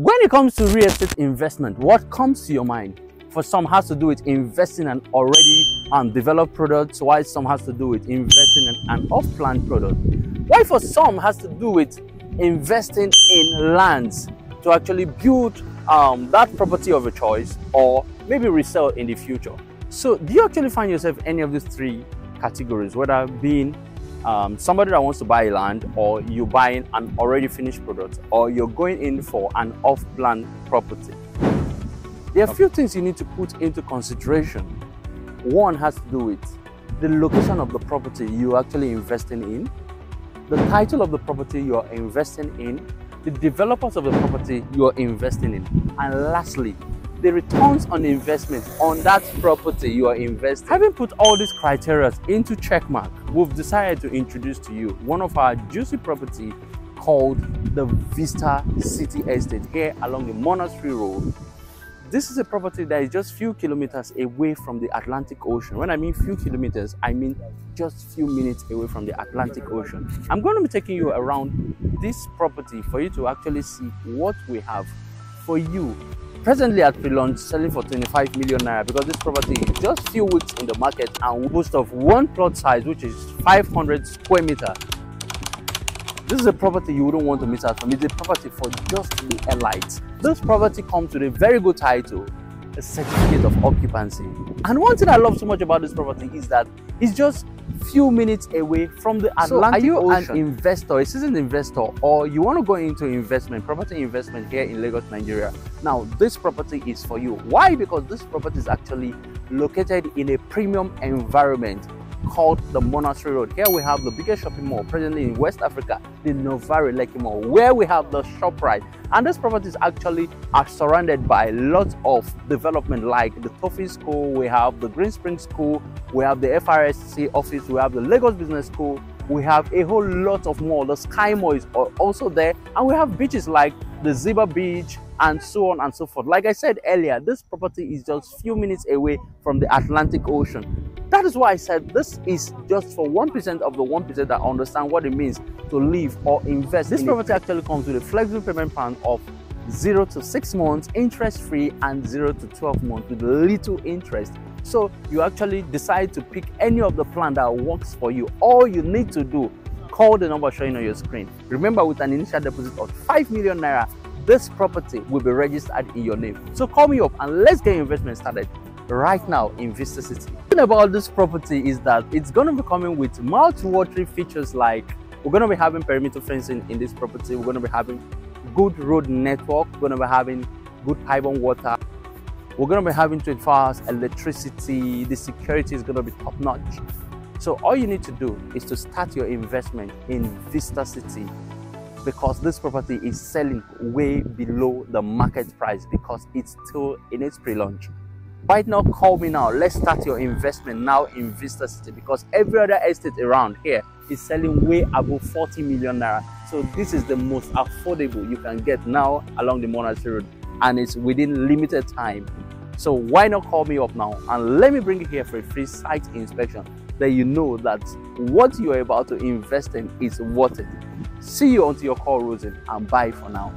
When it comes to real estate investment, what comes to your mind? For some has to do with investing in already um, developed products, while some has to do with investing in an off-plan product. Why for some has to do with investing in lands to actually build um, that property of a choice or maybe resell in the future. So do you actually find yourself any of these three categories, whether being um, somebody that wants to buy land or you're buying an already finished product or you're going in for an off-plan property. There are a few things you need to put into consideration. One has to do with the location of the property you're actually investing in, the title of the property you're investing in, the developers of the property you're investing in, and lastly, the returns on investment on that property you are investing. Having put all these criteria into checkmark, we've decided to introduce to you one of our juicy property called the Vista City Estate here along the Monastery Road. This is a property that is just few kilometers away from the Atlantic Ocean. When I mean few kilometers, I mean just few minutes away from the Atlantic Ocean. I'm going to be taking you around this property for you to actually see what we have for you presently at pre-launch selling for 25 million naira because this property is just few weeks in the market and boasts of one plot size which is 500 square meter. This is a property you wouldn't want to miss out from. It's a property for just the elites this property comes with a very good title a certificate of occupancy and one thing i love so much about this property is that it's just few minutes away from the Atlantic so are you Ocean. an investor, a seasoned investor, or you want to go into investment, property investment here in Lagos, Nigeria? Now, this property is for you. Why? Because this property is actually located in a premium environment called the Monastery Road. Here we have the biggest shopping mall presently in West Africa, the Novare Lekki Mall, where we have the ShopRite. And this property is actually are surrounded by lots of development like the Toffee School, we have the Green Spring School, we have the FRSC office, we have the Lagos Business School, we have a whole lot of more. The Sky Mall is also there, and we have beaches like the Ziba Beach, and so on and so forth. Like I said earlier, this property is just few minutes away from the Atlantic Ocean. That is why I said this is just for 1% of the 1% that understand what it means to live or invest. This mm. property actually comes with a flexible payment plan of 0 to 6 months interest free and 0 to 12 months with little interest. So you actually decide to pick any of the plan that works for you. All you need to do, call the number showing on your screen. Remember with an initial deposit of 5 million naira, this property will be registered in your name. So call me up and let's get investment started right now in Vista City. The thing about this property is that it's going to be coming with mouth-watering features like we're going to be having perimeter fencing in this property. We're going to be having good road network. We're going to be having good pipe and water. We're going to be having 24 hours electricity. The security is going to be top notch. So all you need to do is to start your investment in Vista City because this property is selling way below the market price because it's still in its pre-launch. Right now, call me now. Let's start your investment now in Vista City because every other estate around here is selling way above 40 million naira. So this is the most affordable you can get now along the Monastery Road and it's within limited time. So why not call me up now and let me bring you here for a free site inspection that you know that what you are about to invest in is worth it. See you until your call, Rosen, and bye for now.